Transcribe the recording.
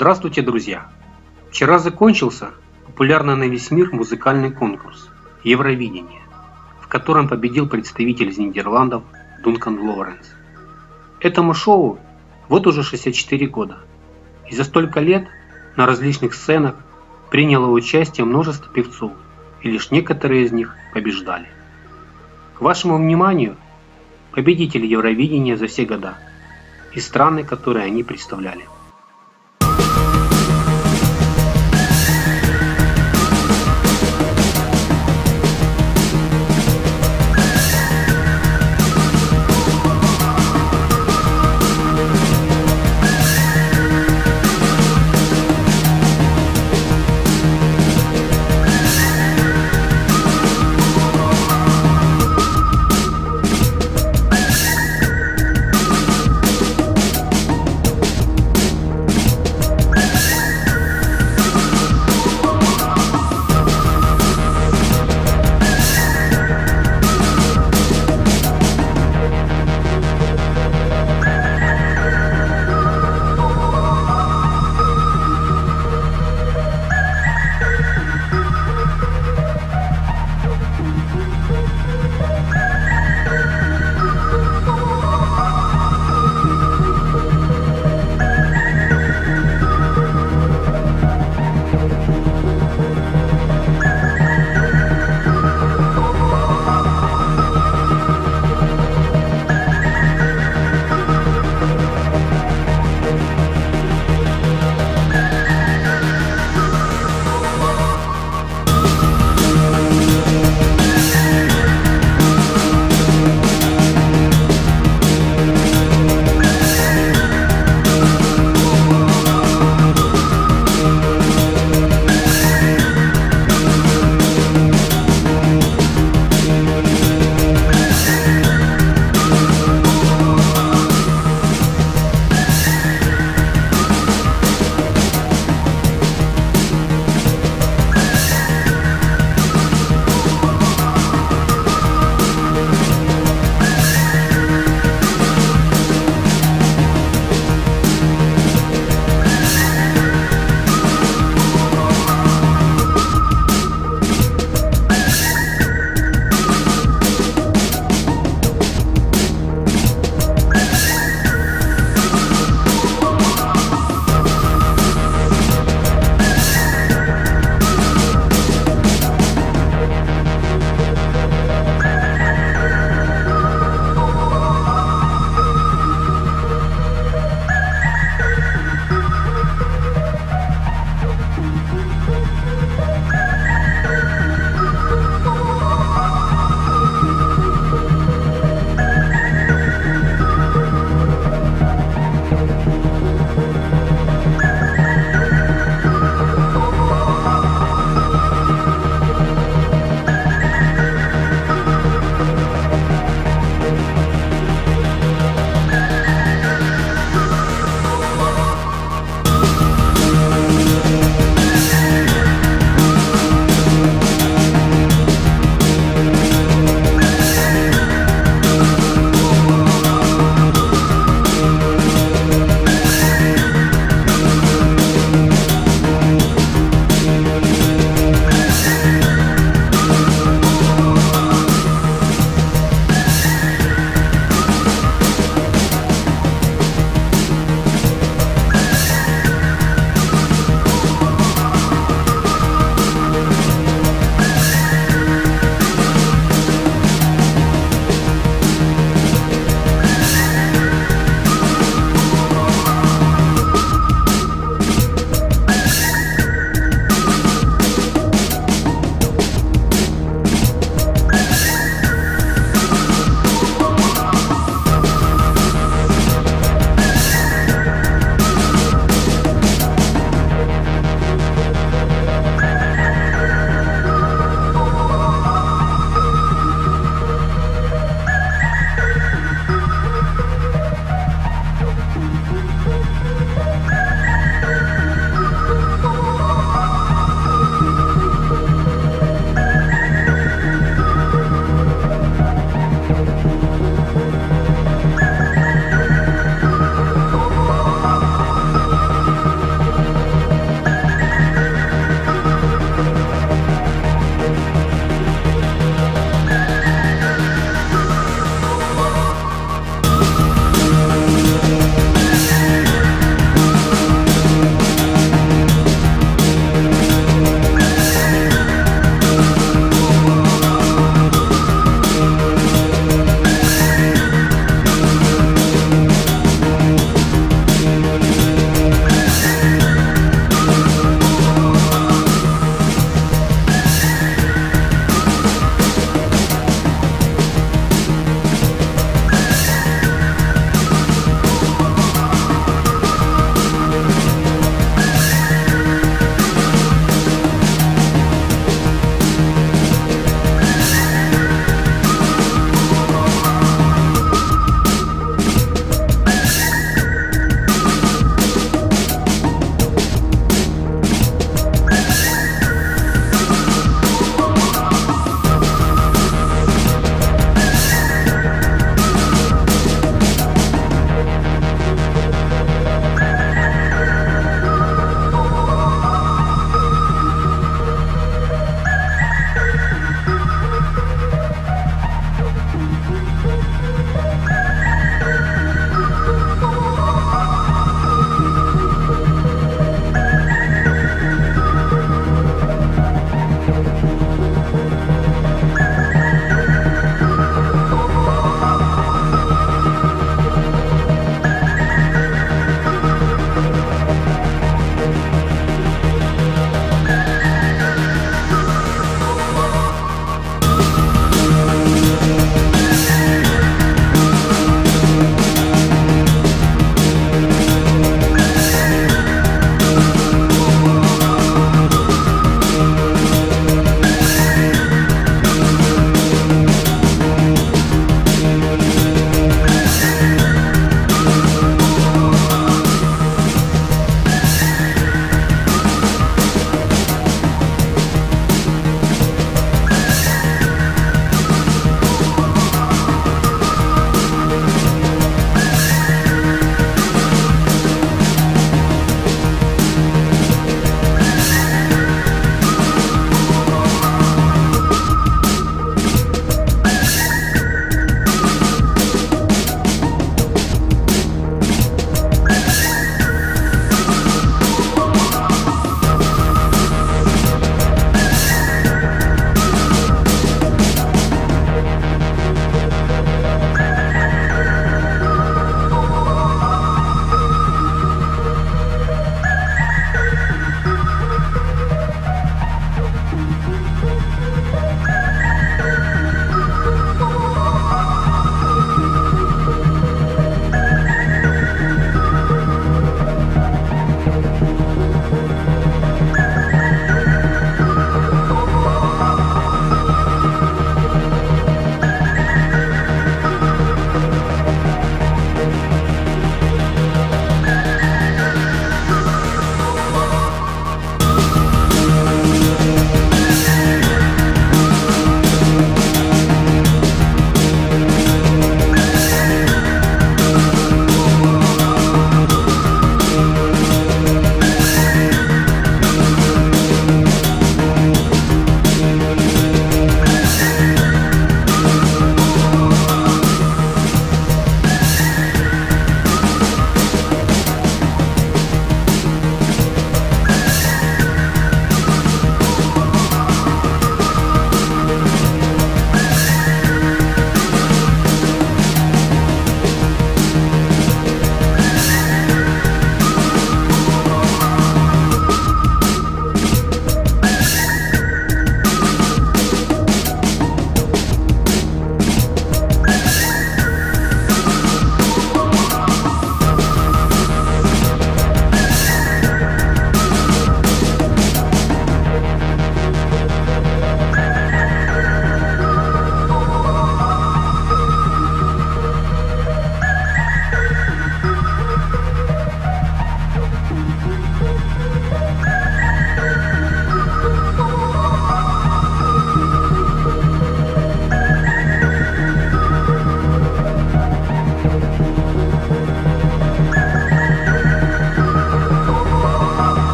Здравствуйте, друзья! Вчера закончился популярный на весь мир музыкальный конкурс «Евровидение», в котором победил представитель из Нидерландов Дункан Лоуренс. Этому шоу вот уже 64 года, и за столько лет на различных сценах приняло участие множество певцов, и лишь некоторые из них побеждали. К вашему вниманию победители Евровидения за все года и страны, которые они представляли.